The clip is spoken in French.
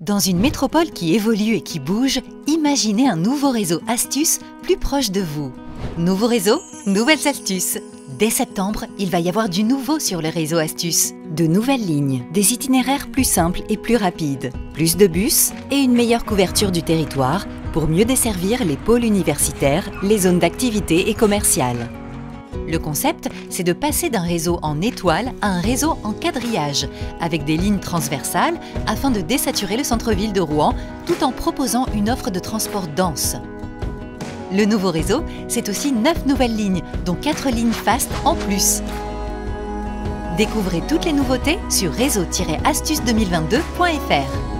Dans une métropole qui évolue et qui bouge, imaginez un nouveau réseau astuces plus proche de vous. Nouveau réseau, nouvelles astuces. Dès septembre, il va y avoir du nouveau sur le réseau astuces. De nouvelles lignes, des itinéraires plus simples et plus rapides, plus de bus et une meilleure couverture du territoire pour mieux desservir les pôles universitaires, les zones d'activité et commerciales. Le concept, c'est de passer d'un réseau en étoile à un réseau en quadrillage, avec des lignes transversales afin de désaturer le centre-ville de Rouen tout en proposant une offre de transport dense. Le nouveau réseau, c'est aussi 9 nouvelles lignes, dont 4 lignes fast en plus. Découvrez toutes les nouveautés sur réseau-astuce2022.fr.